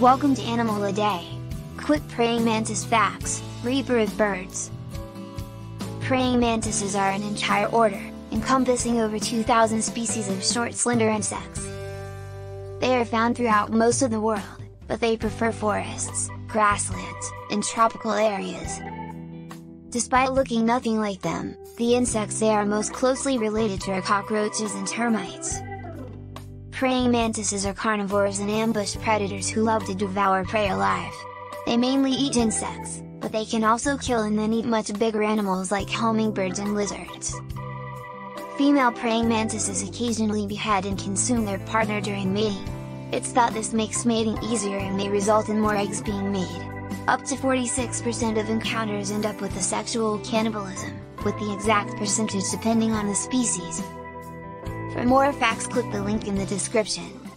Welcome to Animal a Day! Quick praying mantis facts, Reaper of birds. Praying mantises are an entire order, encompassing over 2,000 species of short slender insects. They are found throughout most of the world, but they prefer forests, grasslands, and tropical areas. Despite looking nothing like them, the insects they are most closely related to are cockroaches and termites. Praying mantises are carnivores and ambush predators who love to devour prey alive. They mainly eat insects, but they can also kill and then eat much bigger animals like hummingbirds and lizards. Female praying mantises occasionally behead and consume their partner during mating. It's thought this makes mating easier and may result in more eggs being made. Up to 46% of encounters end up with a sexual cannibalism, with the exact percentage depending on the species, for more facts click the link in the description.